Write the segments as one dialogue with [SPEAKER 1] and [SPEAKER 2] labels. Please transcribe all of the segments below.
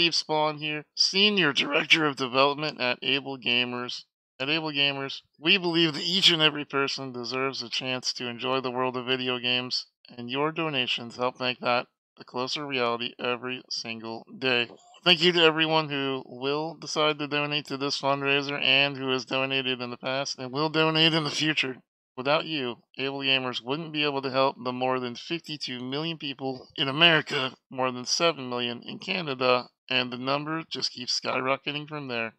[SPEAKER 1] Steve Spohn here, Senior Director of Development at Able Gamers. At Able Gamers, we believe that each and every person deserves a chance to enjoy the world of video games, and your donations help make that a closer reality every single day. Thank you to everyone who will decide to donate to this fundraiser and who has donated in the past and will donate in the future. Without you, Able Gamers wouldn't be able to help the more than 52 million people in America, more than 7 million in Canada, and the number just keeps skyrocketing from there.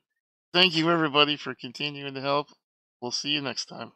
[SPEAKER 1] Thank you, everybody, for continuing to help. We'll see you next time.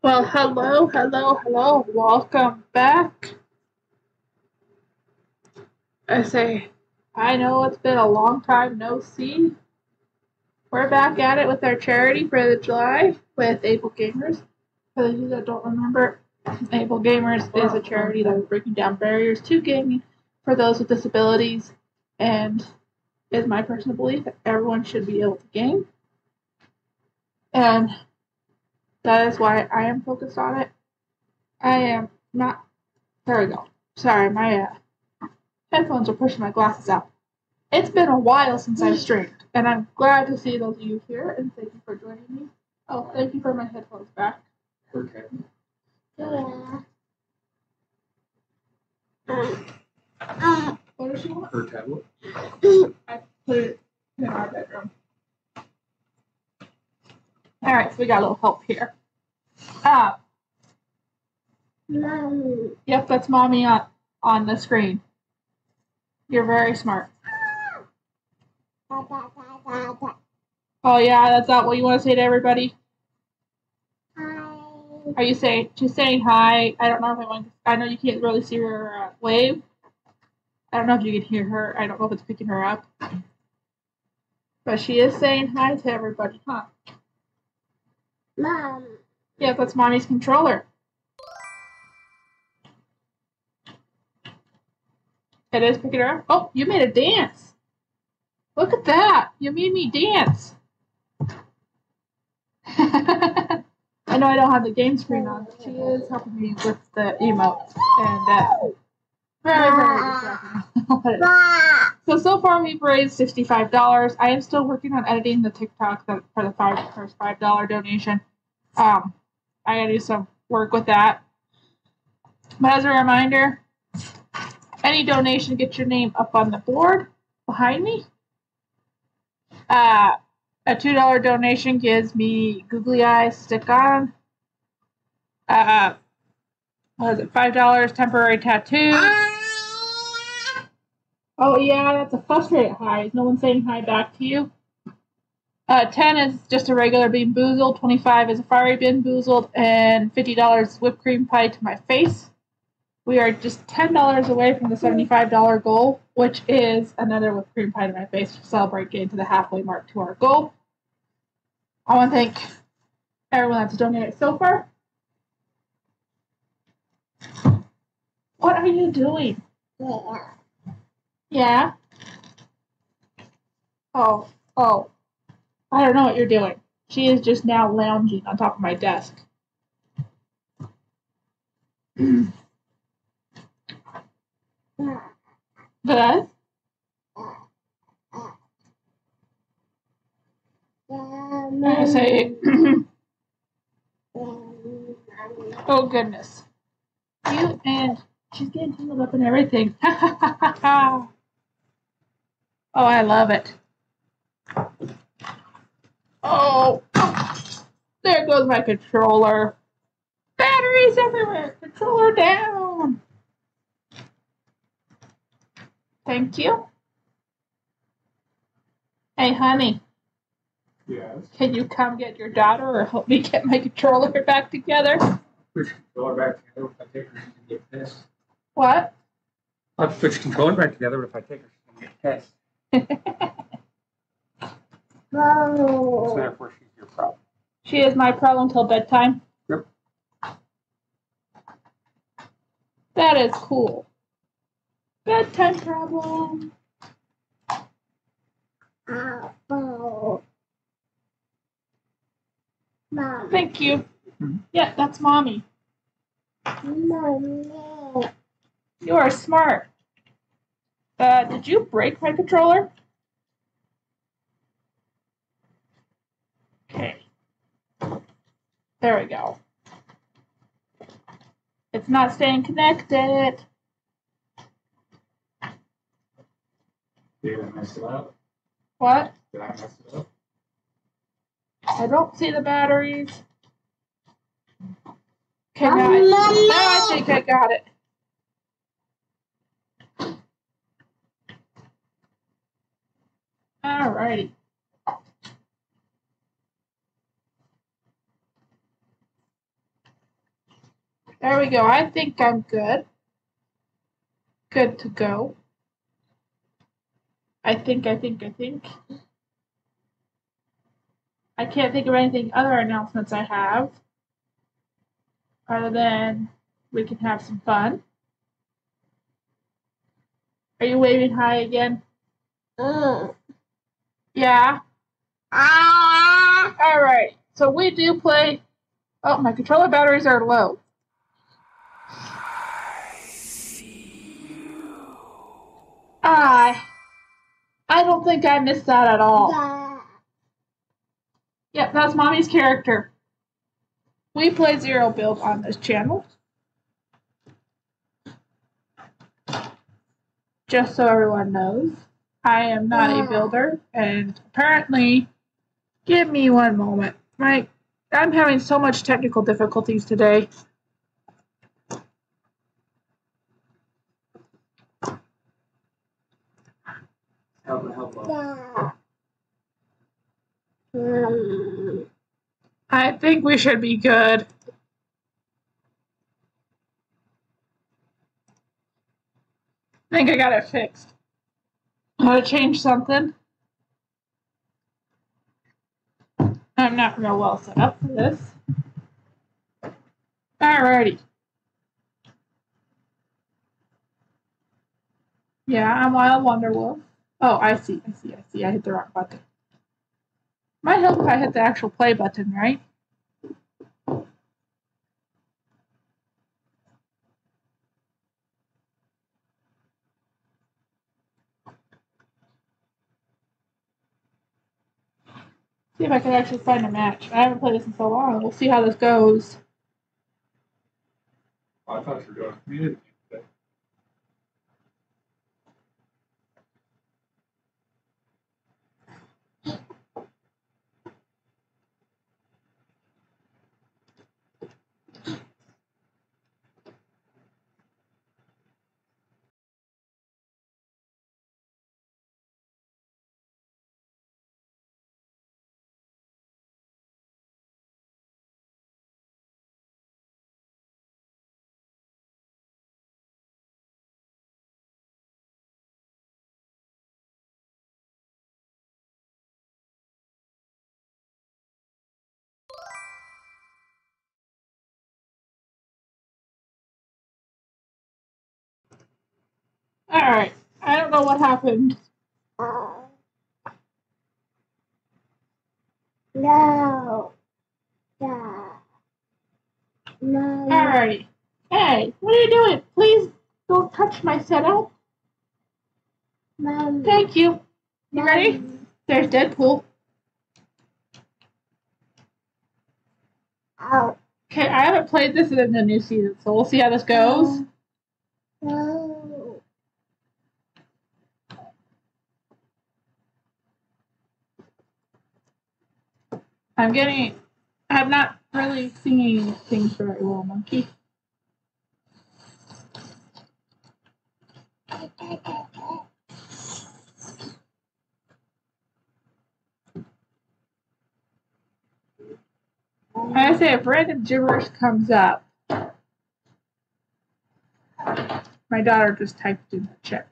[SPEAKER 2] Well, hello, hello, hello. Welcome back. I say, I know it's been a long time no see. We're back at it with our charity for the July with Able Gamers. For those of you that don't remember, Able Gamers is a charity that is breaking down barriers to gaming for those with disabilities and is my personal belief that everyone should be able to game. And that is why I am focused on it. I am not. There we go. Sorry, my uh, headphones are pushing my glasses out. It's been a while since I've streamed, and I'm glad to see those of you here, and thank you for joining me. Oh, thank you for my headphones back.
[SPEAKER 3] Okay.
[SPEAKER 4] Yeah.
[SPEAKER 2] What does she want?
[SPEAKER 3] Her tablet?
[SPEAKER 2] I put it in our bedroom. Alright, so we got a little help here. Ah,
[SPEAKER 4] mom.
[SPEAKER 2] yep, that's mommy on, on the screen. You're very smart. Oh yeah, that's not what you want to say to everybody.
[SPEAKER 4] Hi.
[SPEAKER 2] Are you saying she's saying hi? I don't know if I want. To, I know you can't really see her uh, wave. I don't know if you can hear her. I don't know if it's picking her up. But she is saying hi to everybody, huh?
[SPEAKER 4] Mom.
[SPEAKER 2] Yeah, that's mommy's controller. It is picking her up. Oh, you made a dance. Look at that. You made me dance. I know I don't have the game screen on, but she is helping me with the emotes. And uh, very, very distracting. So, so far we've raised $65. I am still working on editing the TikTok for the five, first $5 donation. Um, I gotta do some work with that. But as a reminder, any donation gets your name up on the board behind me. Uh, a two dollar donation gives me googly eyes stick on. Uh, what is it? Five dollars temporary tattoo. Oh yeah, that's a frustrated high. Is no one saying hi back to you? Uh, ten is just a regular bean boozled. Twenty-five is a fiery bean boozled, and fifty dollars whipped cream pie to my face. We are just ten dollars away from the seventy-five dollar goal, which is another whipped cream pie to my face to celebrate getting to the halfway mark to our goal. I want to thank everyone that's donated so far. What are you doing? Yeah. Oh, oh. I don't know what you're doing. She is just now lounging on top of my desk. But I say, oh goodness, you and she's getting tangled up in everything. oh, I love it. Oh, there goes my controller. Batteries everywhere. Controller down. Thank you. Hey, honey,
[SPEAKER 5] Yes.
[SPEAKER 2] can you come get your daughter or help me get my controller back together?
[SPEAKER 5] Put your controller back together. If I take her, can get pissed.
[SPEAKER 2] What?
[SPEAKER 5] I'll put your controller back together. If I take her, can get pissed. So therefore, she's your problem.
[SPEAKER 2] she is my problem till bedtime.
[SPEAKER 5] Yep.
[SPEAKER 2] That is cool. Bedtime problem.
[SPEAKER 4] Mom.
[SPEAKER 2] Thank you.
[SPEAKER 5] Mhm.
[SPEAKER 2] Yeah, that's mommy.
[SPEAKER 4] Mommy.
[SPEAKER 2] You are smart. Uh, did you break my controller? Okay. There we go. It's not staying connected.
[SPEAKER 5] Did I mess it up?
[SPEAKER 2] What?
[SPEAKER 5] Did I mess it up?
[SPEAKER 2] I don't see the batteries. Okay, now I, now I think I got it. Alrighty. There we go. I think I'm good. Good to go. I think, I think, I think. I can't think of anything other announcements I have. Other than we can have some fun. Are you waving hi again?
[SPEAKER 4] Mm.
[SPEAKER 2] Yeah.
[SPEAKER 4] Ah.
[SPEAKER 2] Alright. So we do play. Oh, my controller batteries are low. I. I don't think I missed that at all.
[SPEAKER 4] Da.
[SPEAKER 2] Yep, that's mommy's character. We play zero build on this channel. Just so everyone knows, I am not a builder, and apparently, give me one moment. My, I'm having so much technical difficulties today.
[SPEAKER 5] Help, help, help.
[SPEAKER 2] I think we should be good. I think I got it fixed. I gotta change something. I'm not real well set up for this. Alrighty. Yeah, I'm Wild Wander Wolf. Oh, I see, I see, I see. I hit the wrong button. Might help if I hit the actual play button, right? See if I can actually find a match. I haven't played this in so long. We'll see how this goes.
[SPEAKER 5] I thought you were community.
[SPEAKER 2] Alright. I don't know what happened.
[SPEAKER 4] Oh. No. No. No.
[SPEAKER 2] Alrighty. Hey, what are you doing? Please don't touch my setup.
[SPEAKER 4] Mom.
[SPEAKER 2] Thank you. You ready? There's Deadpool.
[SPEAKER 4] Oh.
[SPEAKER 2] Okay, I haven't played this in the new season, so we'll see how this goes.
[SPEAKER 4] No.
[SPEAKER 2] I'm getting. I'm not really seeing things very well, monkey. I say if random gibberish comes up, my daughter just typed in the chat.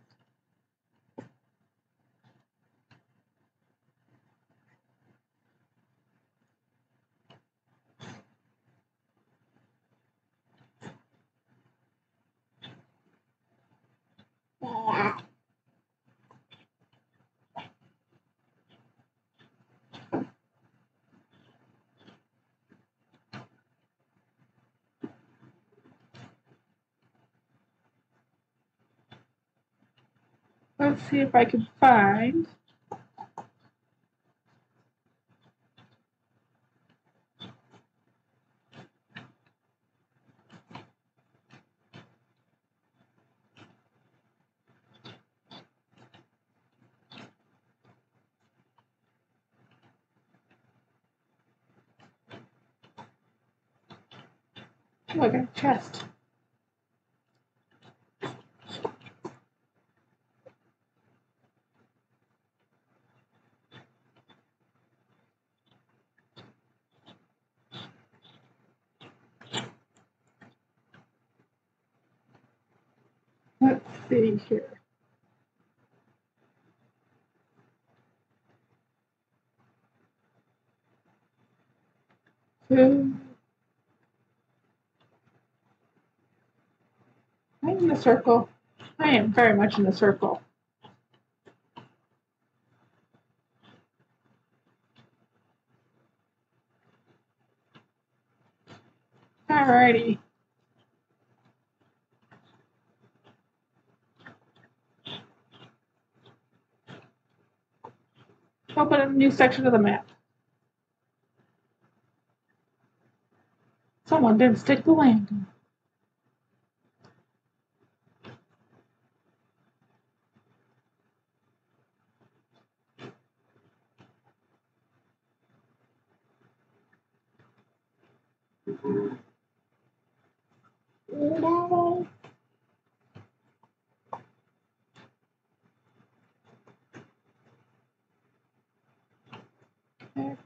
[SPEAKER 4] Yeah.
[SPEAKER 2] Let's see if I can find. Oh, I got chest. Here. Two. I'm in the circle. I am very much in the circle. Alrighty. Open a new section of the map. Someone didn't stick the landing.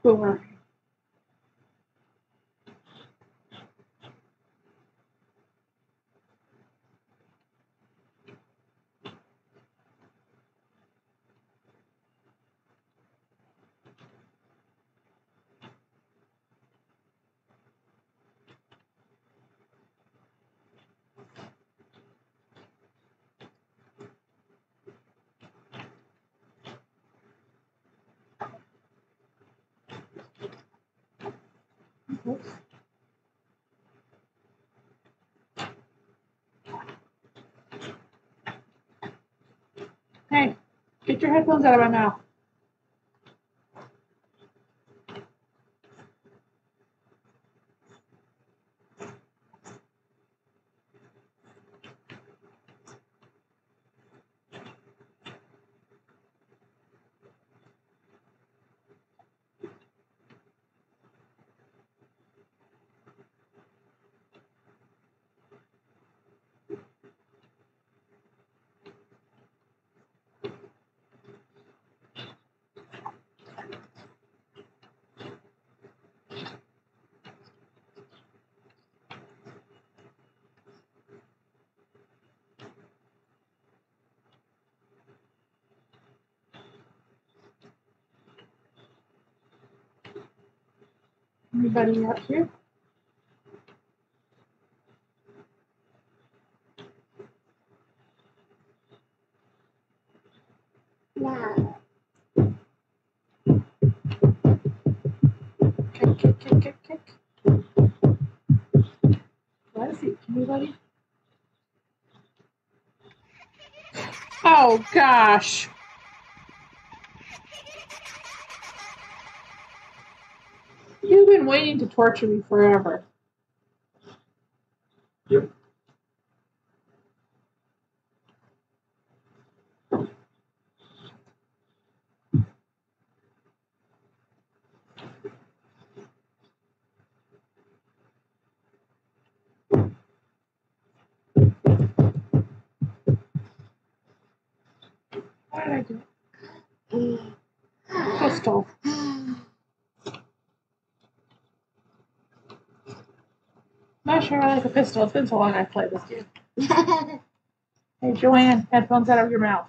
[SPEAKER 2] Boomer. Oops. Hey, get your headphones out of my mouth. Anybody out here?
[SPEAKER 4] No.
[SPEAKER 2] Kick, kick, kick, kick, kick. What is it? Anybody? Oh gosh. You've been waiting to torture me forever.
[SPEAKER 5] Yep.
[SPEAKER 2] Why did I do it? Pistol. Not I like a pistol. It's been so long I've played this game. Hey, Joanne, headphones out of your mouth.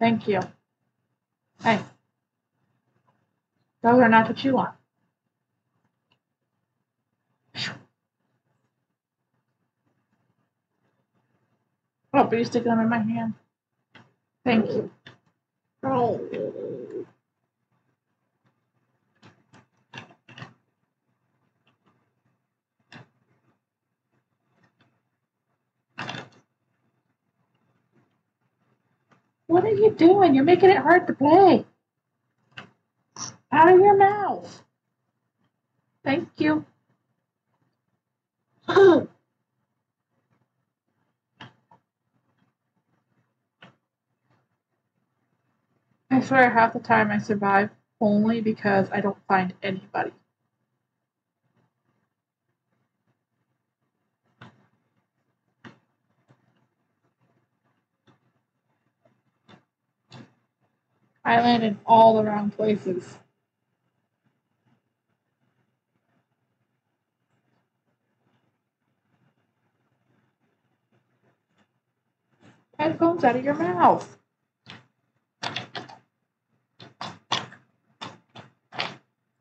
[SPEAKER 2] Thank you. Hey. Those are not what you want. Oh, but you stick them in my hand. Thank you.
[SPEAKER 4] Wait.
[SPEAKER 2] What are you doing? You're making it hard to play. Out of your mouth. Thank you. I swear half the time I survive only because I don't find anybody. I land in all the wrong places. Headphones out of your mouth.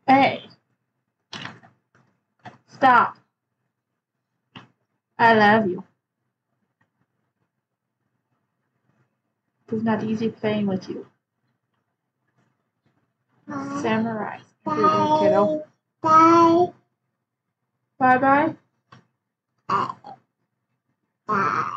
[SPEAKER 2] Hey. Stop. I love you. It's not easy playing with you. Samurai. Everyone, kiddo.
[SPEAKER 4] Bye.
[SPEAKER 2] Bye bye.
[SPEAKER 4] Bye.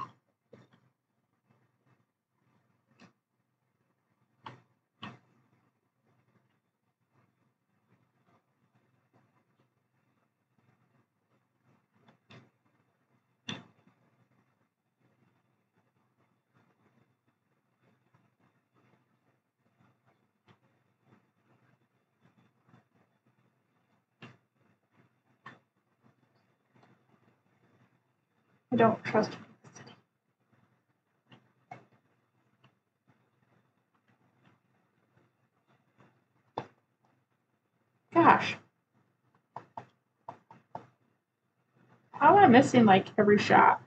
[SPEAKER 2] I don't trust you. Gosh. How am I missing like every shot?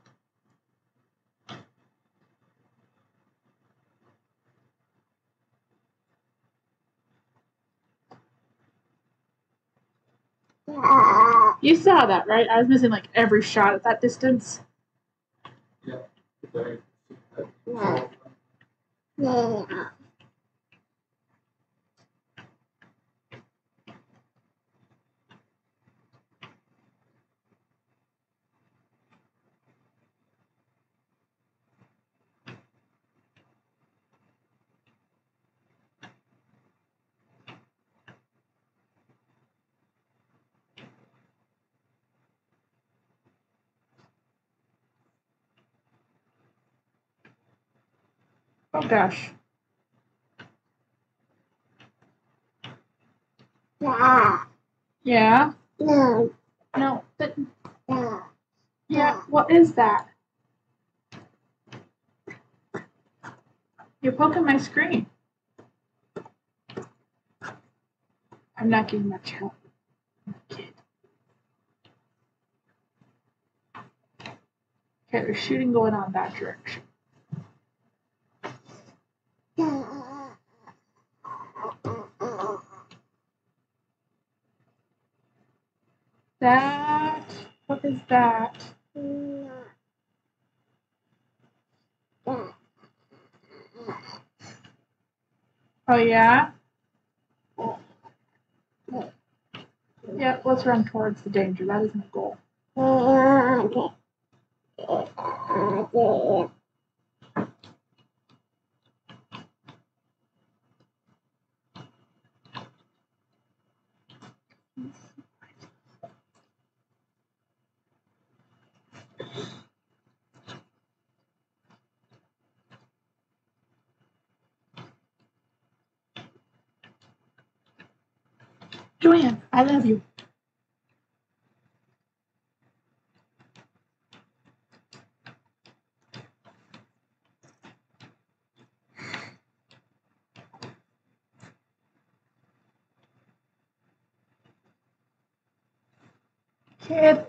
[SPEAKER 2] You saw that, right? I was missing like every shot at that distance.
[SPEAKER 5] Today.
[SPEAKER 4] Yeah.
[SPEAKER 2] Gosh.
[SPEAKER 4] Yeah.
[SPEAKER 2] Yeah.
[SPEAKER 4] No.
[SPEAKER 2] No. But,
[SPEAKER 4] Yeah.
[SPEAKER 2] yeah. What is that? You're poking my screen. I'm not getting much help. Kid. Okay, there's shooting going on that direction.
[SPEAKER 4] Yeah.
[SPEAKER 2] That. What is that? Oh, yeah? Yep, let's run towards the danger. That is my goal. Joanne, I love you. Kid.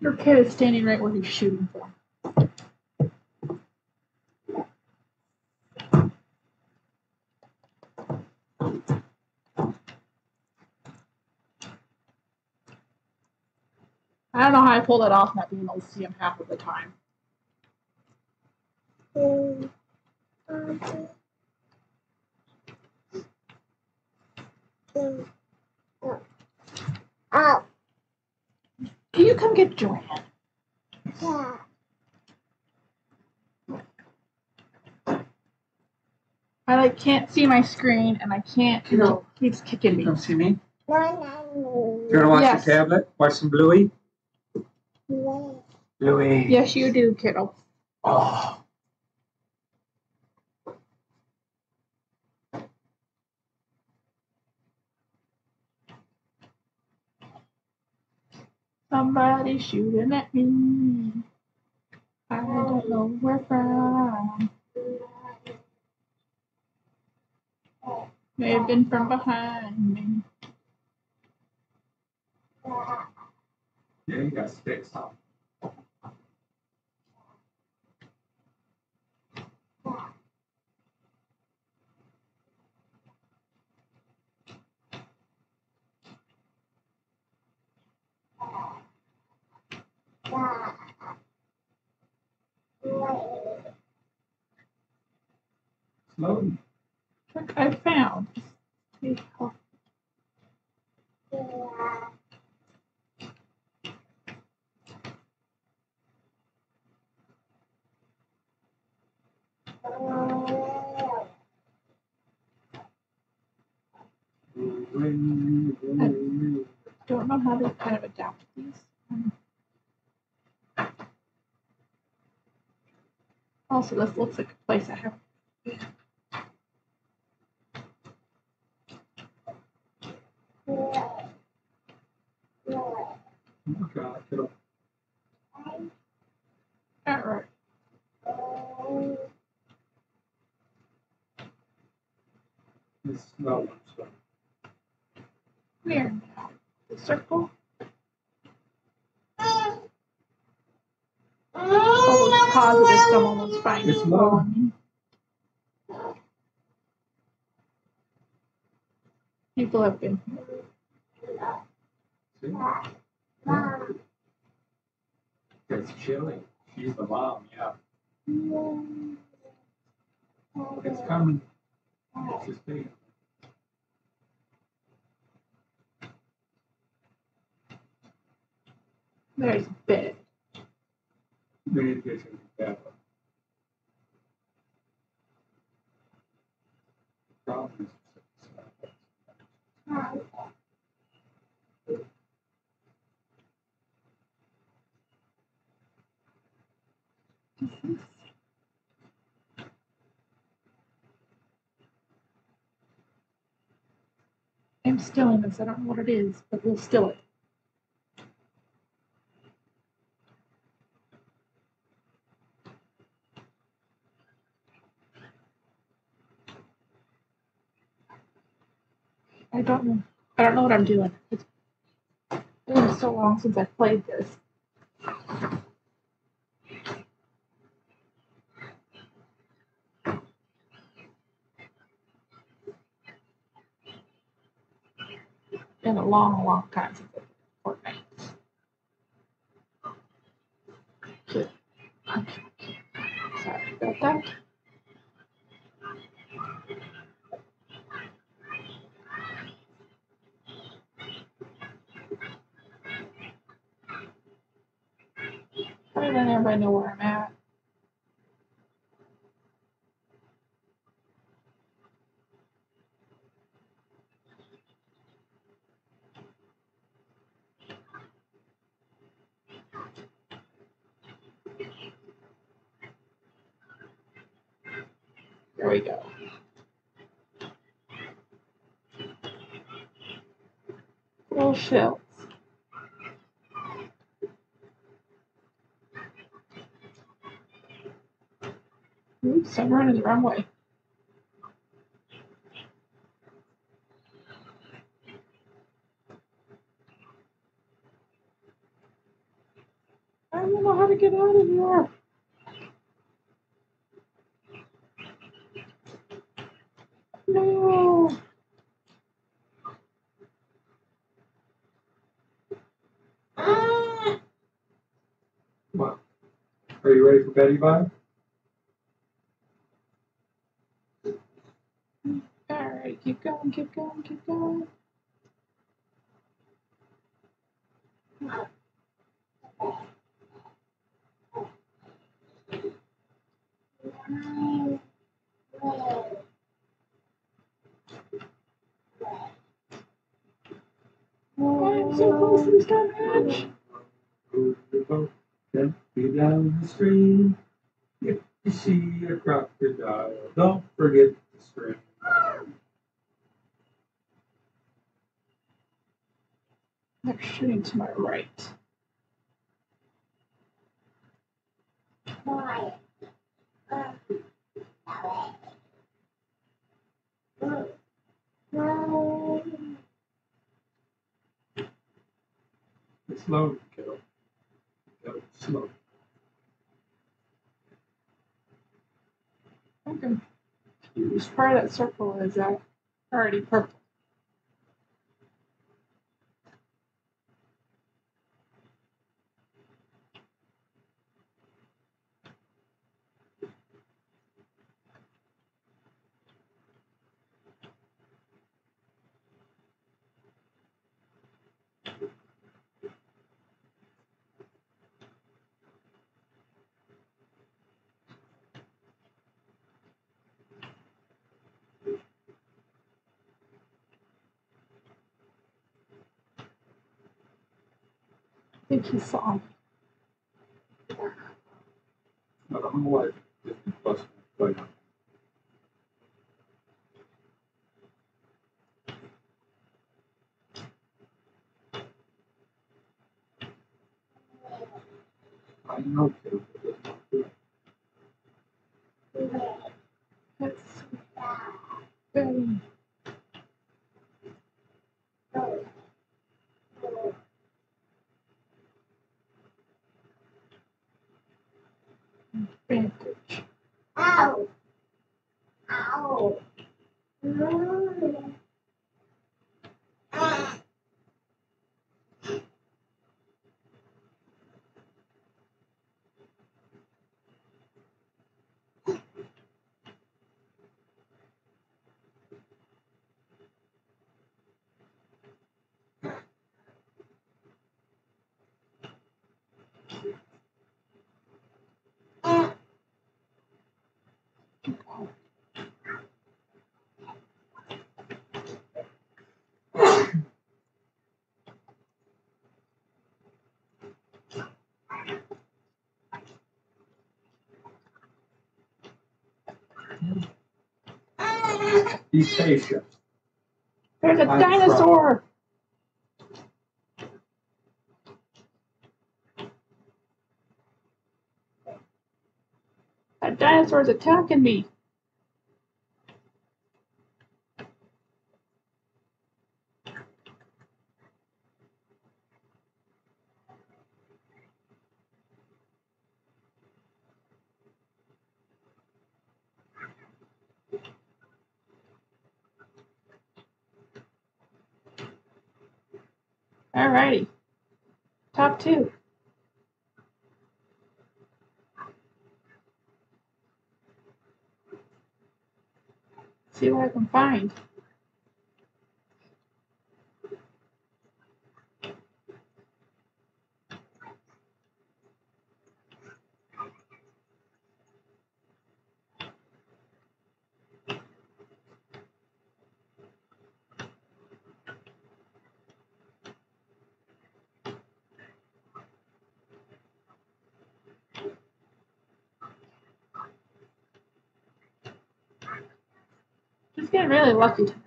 [SPEAKER 2] Your kid is standing right where he's shooting from. I don't know how I pull that off not being able to see him half of the time.
[SPEAKER 4] Oh,
[SPEAKER 2] Can you come get Joanne?
[SPEAKER 4] yeah.
[SPEAKER 2] I like can't see my screen and I can't.
[SPEAKER 5] You know-
[SPEAKER 2] keeps kicking me.
[SPEAKER 5] Come see me?
[SPEAKER 4] No,
[SPEAKER 5] You wanna watch
[SPEAKER 2] Yes.
[SPEAKER 5] the tablet? Watch some Bluey?
[SPEAKER 4] No,
[SPEAKER 5] Bluey.
[SPEAKER 2] Yes, you do, kiddo.
[SPEAKER 5] Oh.
[SPEAKER 2] Somebody shooting at me. I don't know where from. May have been from behind me.
[SPEAKER 5] Yeah, you got sticks, loading.
[SPEAKER 2] Look, I found. See how- Don't know how to kind of adapt these. Also, this looks like a place I have.
[SPEAKER 5] Oh, God, it'll-
[SPEAKER 2] All right.
[SPEAKER 5] It's loading, so.
[SPEAKER 2] Where? The circle? Almost positive someone was finding
[SPEAKER 5] It's
[SPEAKER 2] it on me. People have been here.
[SPEAKER 5] See? It's chilly. She's the mom, yeah. It's coming. It's just big.
[SPEAKER 2] There's bit.
[SPEAKER 5] We need to get you that one. Problem is-
[SPEAKER 2] I'm stilling this. I don't know what it is, but we'll still it. I don't know. I don't know what I'm doing. It's been so long since I played this. Been a long, long time since I played Fortnite. Okay. Sorry about that. Probably letting everybody know where I'm at. There we go. Oh, Little shells. I'm running the wrong way. I don't know how to get out of here. No.
[SPEAKER 5] What? Are you ready for Betty Bye?
[SPEAKER 2] Alright, keep going, keep going, keep going. I'm so close to the
[SPEAKER 5] down the stream. If you see a crocodile, don't forget to swim.
[SPEAKER 2] They're shooting to my right.
[SPEAKER 4] Why? No.
[SPEAKER 5] Slow, kiddo. Kiddo, slow.
[SPEAKER 2] I'm confused. Part of that circle is uh, already purple. Think he saw.
[SPEAKER 5] I don't know why. But I know, kiddo. but that's not good.
[SPEAKER 2] Let's see. Betty. Vantage.
[SPEAKER 4] Ow. Ow. No. Ah. Ah. Ah.
[SPEAKER 5] Be patient.
[SPEAKER 2] There's a
[SPEAKER 5] I'm
[SPEAKER 2] dinosaur! is attacking me. All righty, Top two. See what I can find. Just getting really lucky tonight.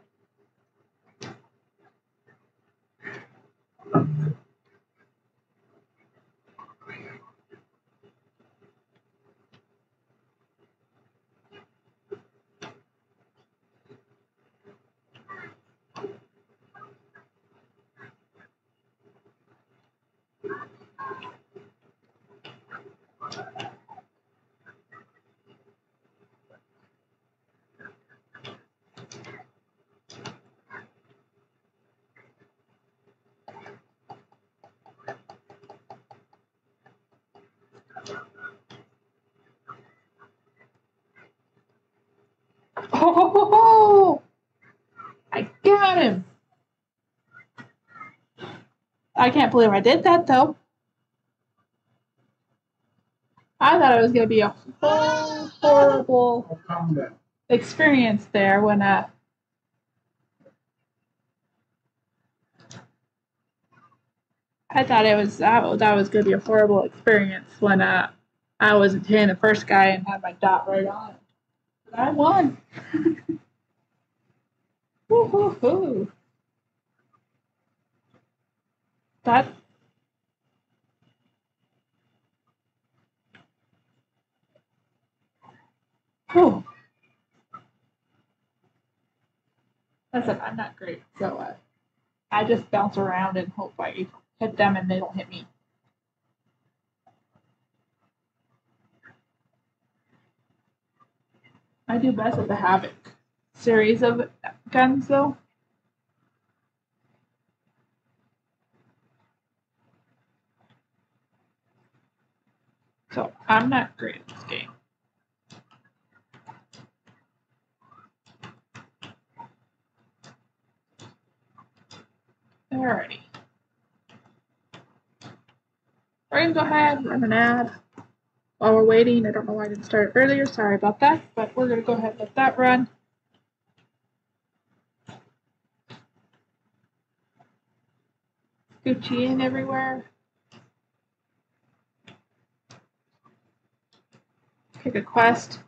[SPEAKER 2] Oh, I got him. I can't believe I did that though. I thought it was gonna be a horrible experience there when uh I thought it was that, that was gonna be a horrible experience when uh I was hitting the first guy and had my dot right on. But I won. Woo-hoo-hoo. That Whew. Listen, I'm not great, so uh, I just bounce around and hope I hit them and they don't hit me. I do best with the Havoc series of guns, though. So I'm not great at this game. Alrighty. We're gonna go ahead and run an ad while we're waiting. I don't know why I didn't start it earlier. Sorry about that, but we're gonna go ahead and let that run. Gucci in everywhere. Pick a quest.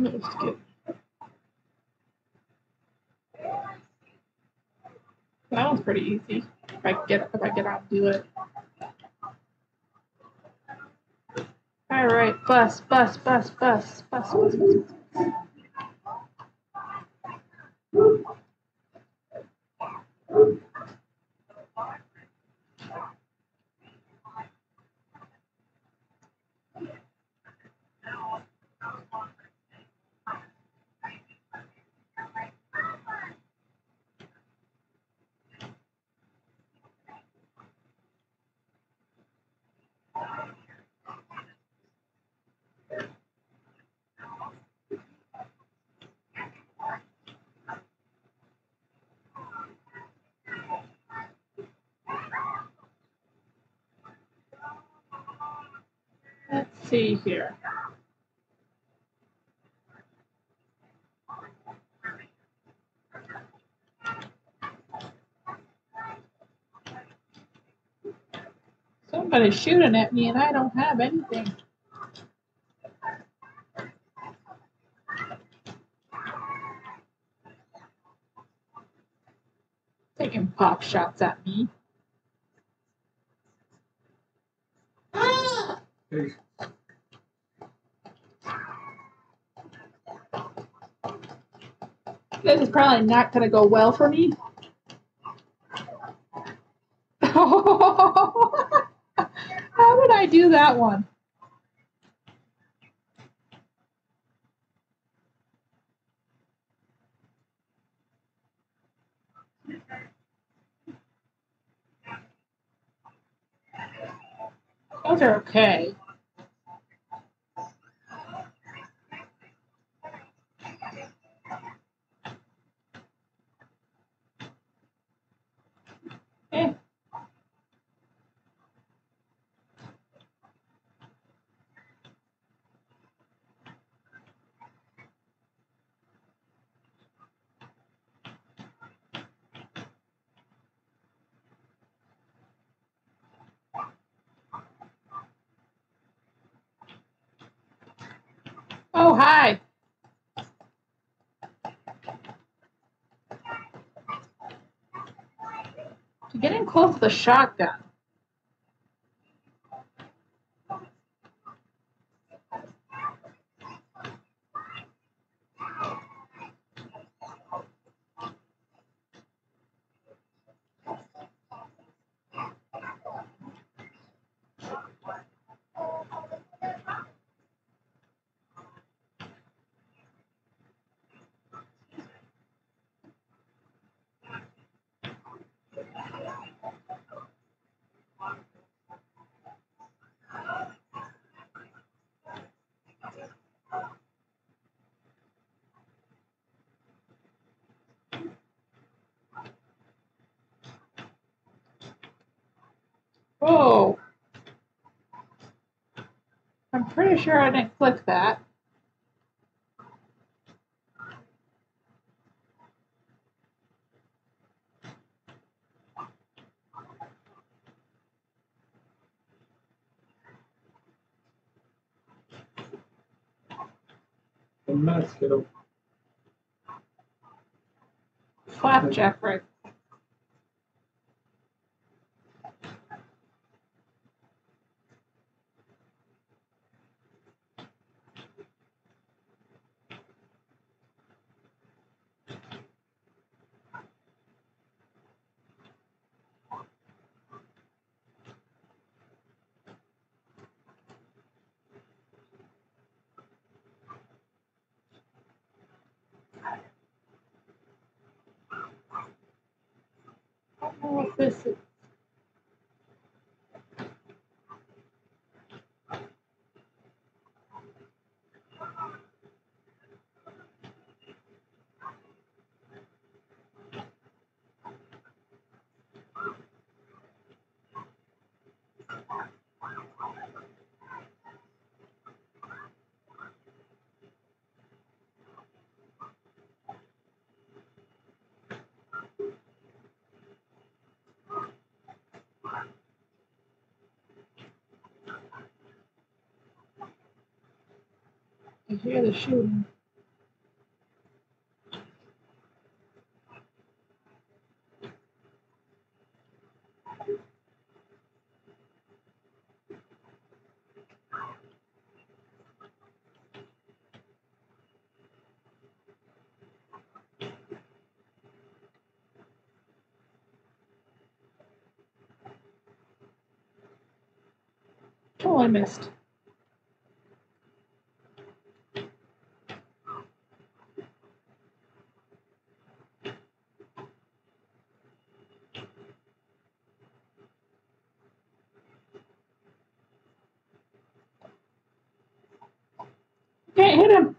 [SPEAKER 2] That was good. That one's pretty easy. If I get if I get out and do it. All right, bus, bus, bus, bus, bus, bus, bus. bus. Let's see here. Somebody's shooting at me and I don't have anything. Taking pop shots at me. probably not going to go well for me. How did I do that one? Those are okay. To the shotgun. Whoa. I'm pretty sure I didn't click that.
[SPEAKER 5] The kiddo.
[SPEAKER 2] Flapjack right. I don't know if this is. I hear the shooting. Totally missed. Can't hit him.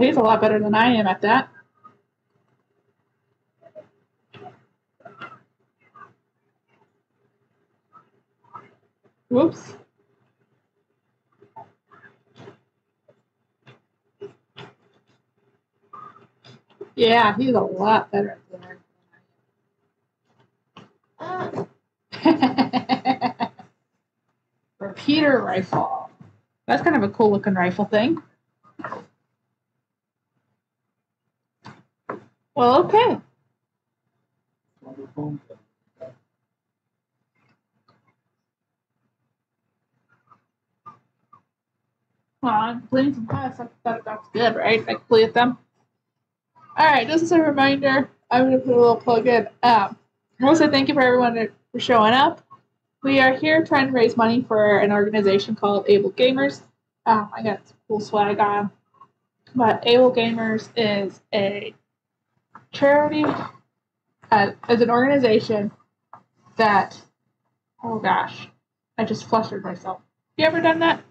[SPEAKER 2] Oh, he's a lot better than I am at that. Whoops. Yeah, he's a lot better at that. Uh. Repeater rifle. That's kind of a cool looking rifle thing. Well, okay. I'm playing some class. That, that, that's good, right? I completed them. Alright, just as a reminder, I'm going to put a little plug in. Um, say thank you for everyone for showing up. We are here trying to raise money for an organization called AbleGamers. Um, I got some cool swag on. But AbleGamers is a charity, uh, as an organization that. Oh gosh, I just flustered myself. You ever done that?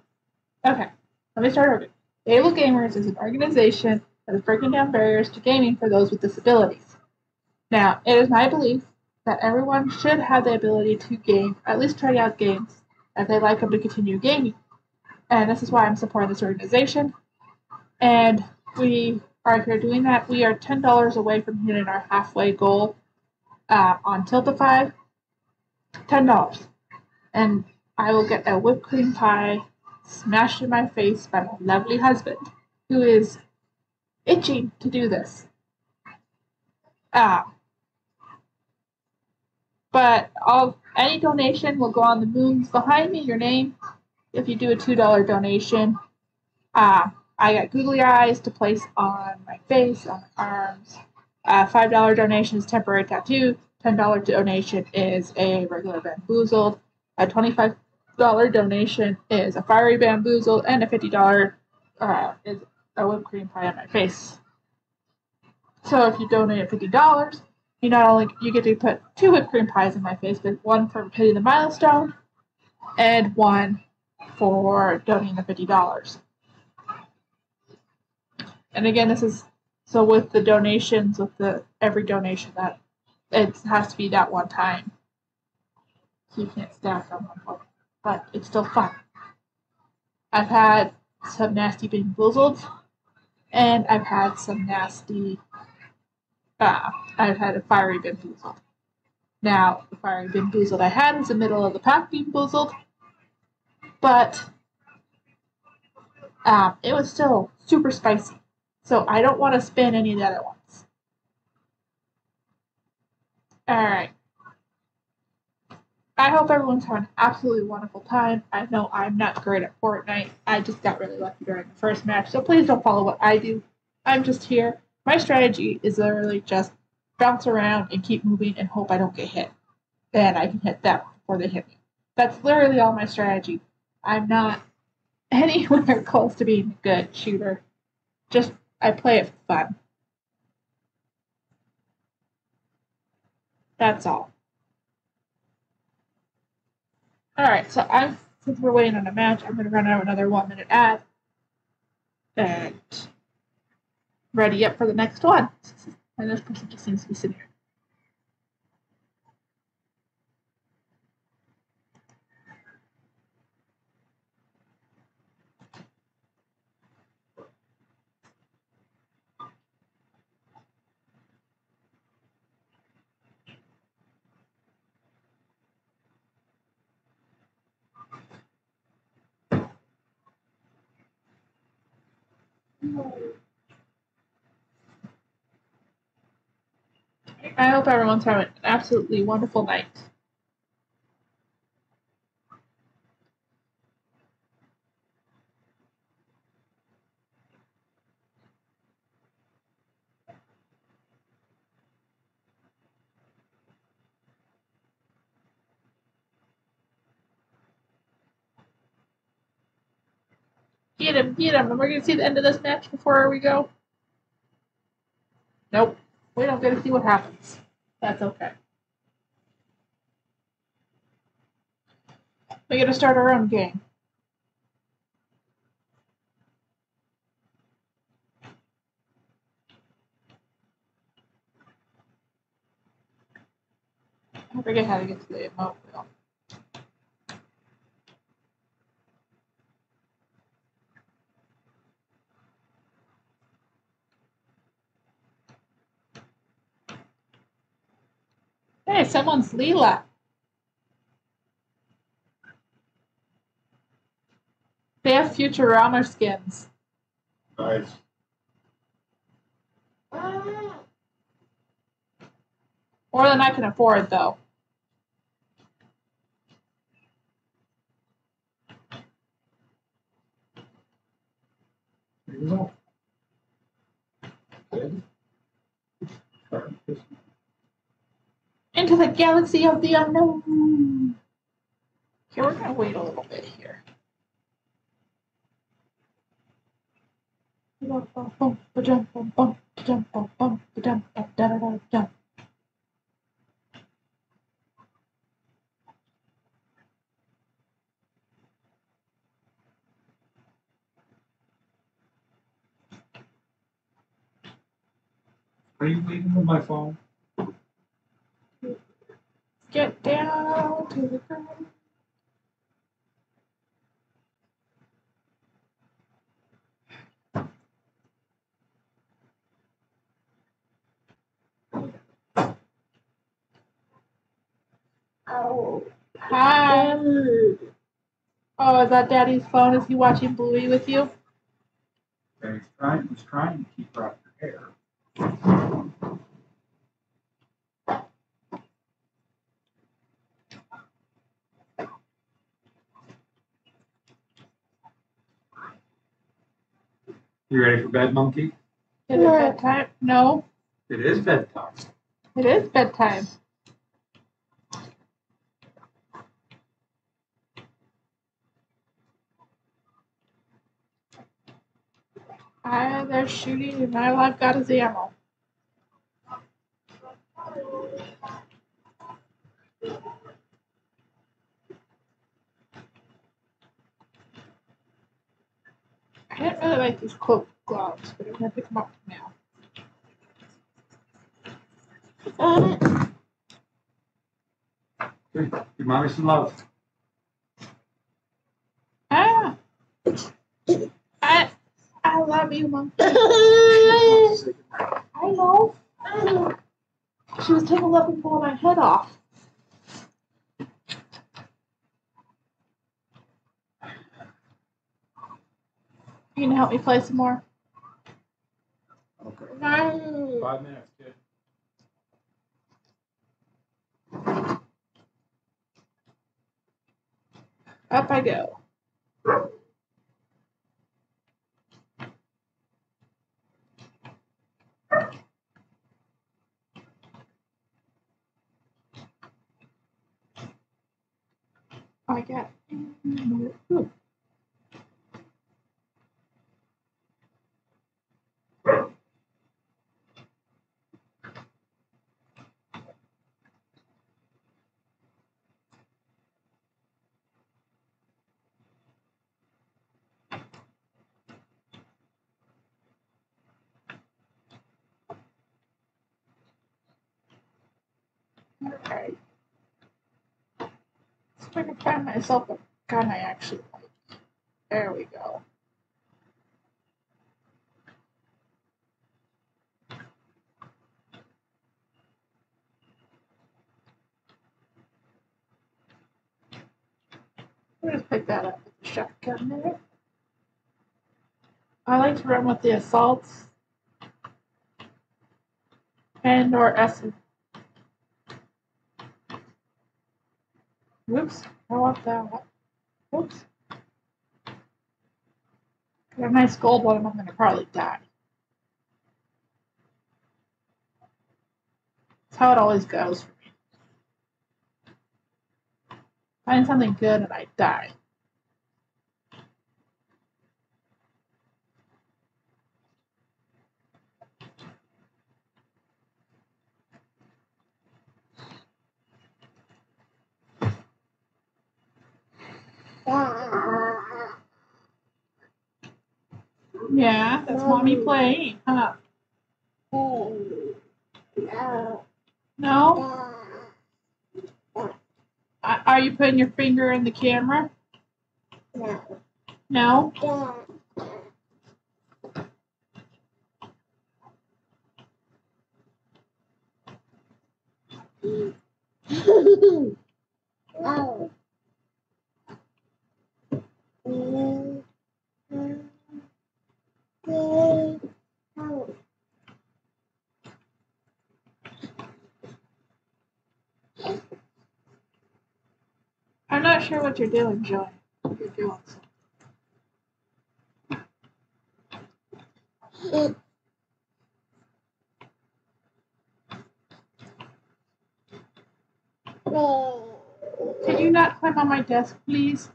[SPEAKER 2] Okay, let me start over. AbleGamers is an organization that is breaking down barriers to gaming for those with disabilities. Now, it is my belief that everyone should have the ability to game, at least try out games, if they like them to continue gaming. And this is why I'm supporting this organization. And we are you're doing that. We are $10 away from hitting our halfway goal uh, on Tiltify. $10. And I will get a whipped cream pie smashed in my face by my lovely husband, who is itching to do this. Ah. But all any donation will go on the moons behind me, your name. If you do a two dollar donation, uh, I got googly eyes to place on my face, on my arms. Uh, five dollar donation is temporary tattoo. Ten dollar donation is a regular BeanBoozled. A twenty five dollar donation is a fiery BeanBoozled, and a fifty dollar uh, is a whipped cream pie on my face. So if you donate fifty dollars, you not only you get to put two whipped cream pies in my face, but one for hitting the milestone, and one for donating the fifty dollars. And again, this is so with the donations, with the every donation that it has to be that one time. So you can't stack on one but it's still fun. I've had some nasty being bamboozled, and I've had some nasty. Uh, I've had a fiery BeanBoozled. Now, the fiery BeanBoozled I had was the middle of the pack BeanBoozled, but um, it was still super spicy. So I don't want to spin any of the other ones. Alright. I hope everyone's having an absolutely wonderful time. I know I'm not great at Fortnite. I just got really lucky during the first match, so please don't follow what I do. I'm just here. My strategy is literally just bounce around and keep moving and hope I don't get hit. Then I can hit them before they hit me. That's literally all my strategy. I'm not anywhere close to being a good shooter. Just I play it for fun. That's all. Alright, so I'm since we're waiting on a match, I'm gonna run out another one minute ad. And ready up for the next one. And this person just seems to be sitting here. I hope everyone's having an absolutely wonderful night. Get him, get him. And we're to see the end of this match before we go. Nope. We don't get to see what happens. That's okay. We get to start our own game. I forget how to get to the emote wheel. Hey, someone's Leela. They have Futurama skins.
[SPEAKER 5] Nice.
[SPEAKER 2] More than I can afford, though.
[SPEAKER 5] There you go. Good
[SPEAKER 2] into the galaxy of the unknown. Here, we're going to wait a little bit here.
[SPEAKER 5] Are you waiting on my phone?
[SPEAKER 2] Get down to the ground.
[SPEAKER 4] Oh.
[SPEAKER 2] Hi. Oh, is that Daddy's phone? Is he watching Bluey with you?
[SPEAKER 5] He's trying, he's trying to keep her off your hair. You ready for bed, monkey?
[SPEAKER 2] Is it bedtime? No,
[SPEAKER 5] It is bedtime.
[SPEAKER 2] it is bedtime. I, they're shooting, and all I've got is ammo. I didn't really like these cloak gloves, but I'm gonna pick them up now.
[SPEAKER 5] Good. Give mommy some love.
[SPEAKER 2] Ah! I, I love you, mom.
[SPEAKER 5] Say goodnight.
[SPEAKER 2] I know. She was taking up and pulling my head off. Help me play some more.
[SPEAKER 5] Okay.
[SPEAKER 4] No.
[SPEAKER 5] Five minutes, kid.
[SPEAKER 2] Up I go. I got. Ooh. Okay. So Can find myself a gun I actually like. There we go. We'll just pick that up with the shotgun there. I like to run with the assaults and or S Whoops, I want that. Whoops. Got a nice gold one, I'm gonna probably die. That's how it always goes for me. Find something good and I die. Yeah, that's mommy playing, huh?
[SPEAKER 4] No.
[SPEAKER 2] Are you putting your finger in the camera?
[SPEAKER 4] No?
[SPEAKER 2] No. I'm not sure what you're doing, Joy. You're doing something. Could you not climb on my desk, please?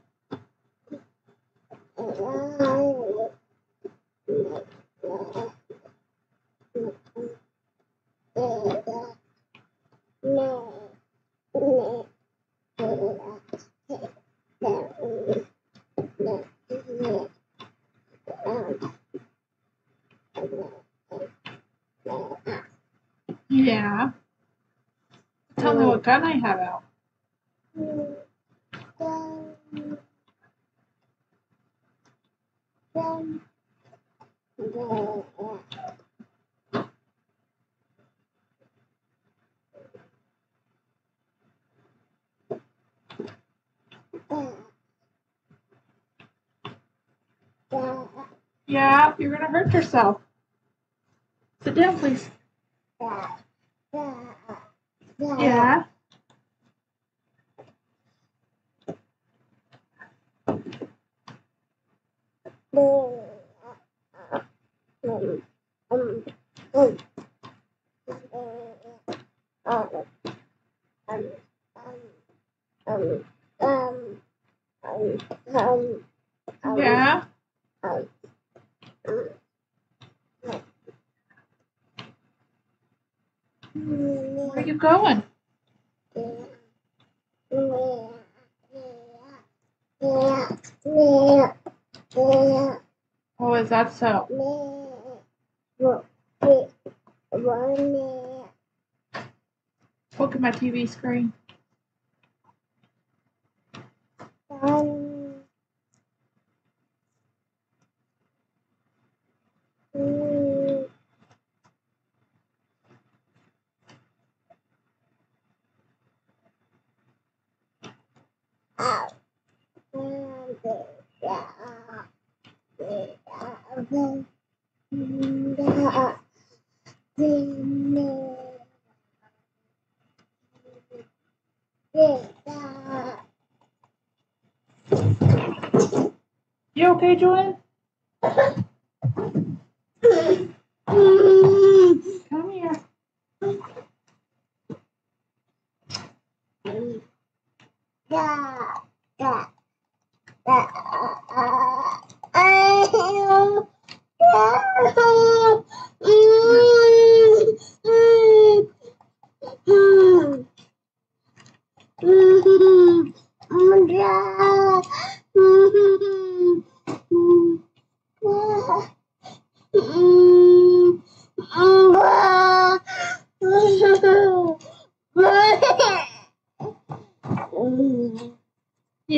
[SPEAKER 4] Yeah. Tell me what gun I have out. Yeah, you're gonna hurt yourself. Sit down, please. Yeah. Yeah. Where are you going? Oh, is that so? Look at my TV screen. Okay, Julian?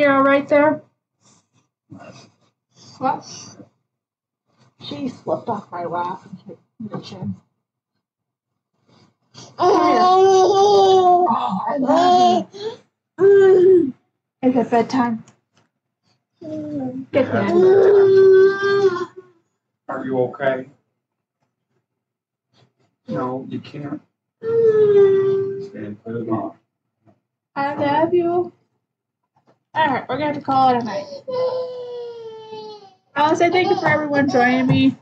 [SPEAKER 4] You all right there? What? She slipped off my lap and hit the chin. Oh, I love you. Is it bedtime? Good night.
[SPEAKER 5] Are you okay? No, you can't. Stand, put it on.
[SPEAKER 4] I love you. Alright, we're gonna have to call it a night. I want to say thank you for everyone joining me.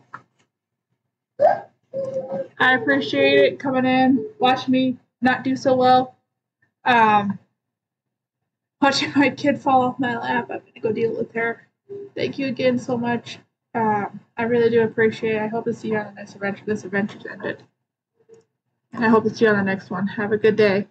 [SPEAKER 4] I appreciate it coming in, watching me not do so well. Um, watching my kid fall off my lap. I'm gonna go deal with her. Thank you again so much. Um, I really do appreciate it. I hope to see you on the next adventure. This adventure's ended. And I hope to see you on the next one. Have a good day.